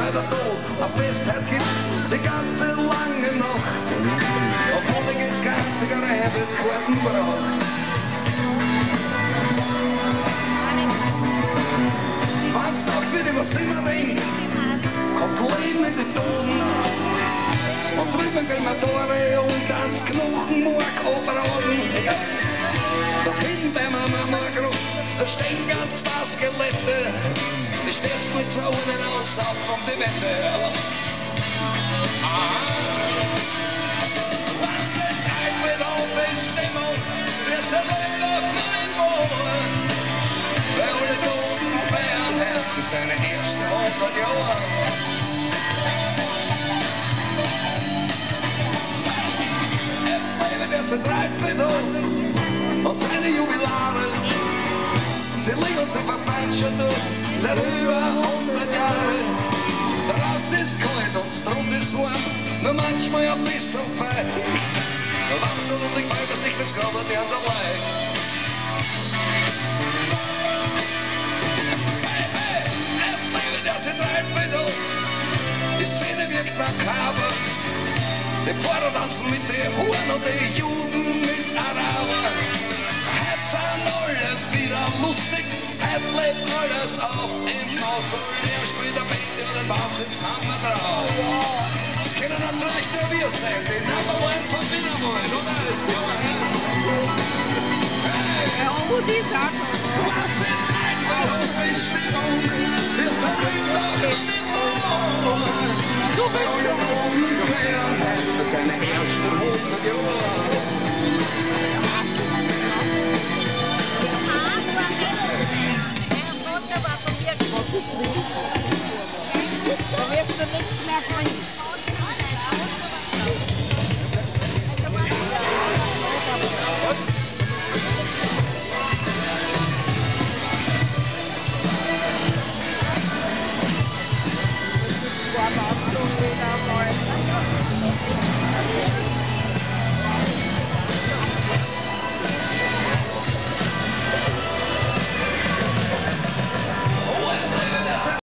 weil der Tod eine Festheit gibt, die ganze lange Nacht. Auf Honig ist geistiger Herbeskarten braucht. Wann's doch wieder was immer denkt, kommt Leben in den Toten. Und drüben Krematorie und ans Knochenmark oberaugen. Da hinten bei meiner Mama groß, da stehen ganz zwei Skelette. de ster met touwen en alles af van de wetter. Ah. Laatste tijd met al bestemmen, werd de wetter nog in morgen. De dood nog bij aan hem, zijn de eerste jaar. Met hoog, al zijn de jubilaren, ze liggen ze verpijt, seit über hundert Jahren. Der Rast ist kalt und Grund ist warm, nur manchmal ein bisschen fein. Wachsen und ich weiß, dass ich das gerade der ein Dreiviertel. Die Szene wirkt makaber. Die Pfarrer tanzen mit den Huren und die Juden alles auf im Mausoleum. Spielt der Band und den Bausitz haben wir drauf. Das können natürlich nur wir sein, die Number One von Wienerwollen, oder? Hey, und die Sachen. was für Zeit, warum ist Stimmung? Gracias.